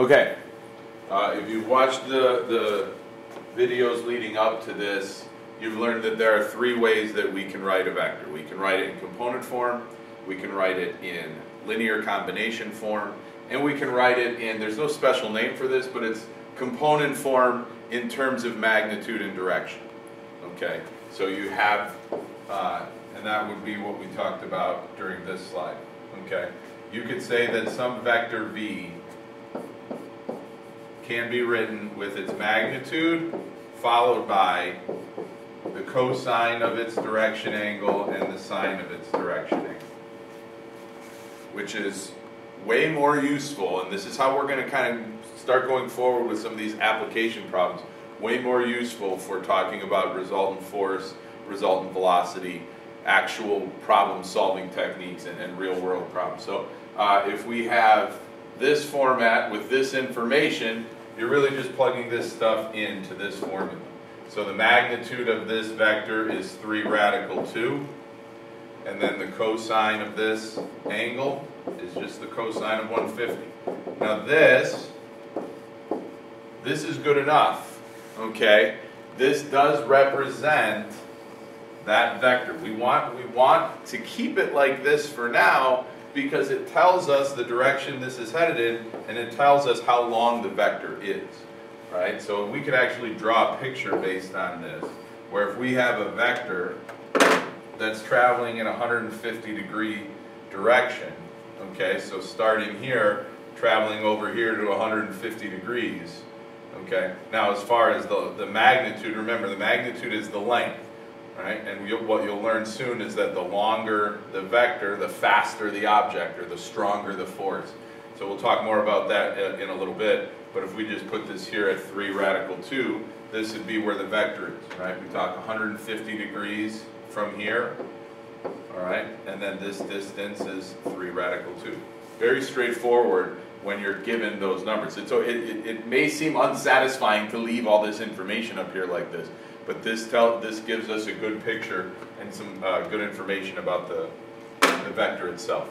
Okay, uh, if you've watched the, the videos leading up to this, you've learned that there are three ways that we can write a vector. We can write it in component form, we can write it in linear combination form, and we can write it in, there's no special name for this, but it's component form in terms of magnitude and direction. Okay, so you have, uh, and that would be what we talked about during this slide. Okay, you could say that some vector v can be written with its magnitude followed by the cosine of its direction angle and the sine of its direction angle. Which is way more useful, and this is how we're going to kind of start going forward with some of these application problems, way more useful for talking about resultant force, resultant velocity, actual problem solving techniques and, and real world problems. So uh, if we have this format with this information, you're really just plugging this stuff into this formula. So the magnitude of this vector is 3 radical 2. And then the cosine of this angle is just the cosine of 150. Now this, this is good enough, okay? This does represent that vector. We want, we want to keep it like this for now because it tells us the direction this is headed in and it tells us how long the vector is, right? So we could actually draw a picture based on this, where if we have a vector that's traveling in a 150 degree direction, okay, so starting here, traveling over here to 150 degrees, okay? Now as far as the, the magnitude, remember the magnitude is the length, right? And you'll, what you'll learn soon is that the longer the vector, the faster the object, or the stronger the force. So we'll talk more about that in a little bit, but if we just put this here at 3 radical 2, this would be where the vector is, right? We talk 150 degrees from here, all right? And then this distance is 3 radical 2. Very straightforward when you're given those numbers. So it, it, it may seem unsatisfying to leave all this information up here like this, but this tell this gives us a good picture and some uh, good information about the, the vector itself.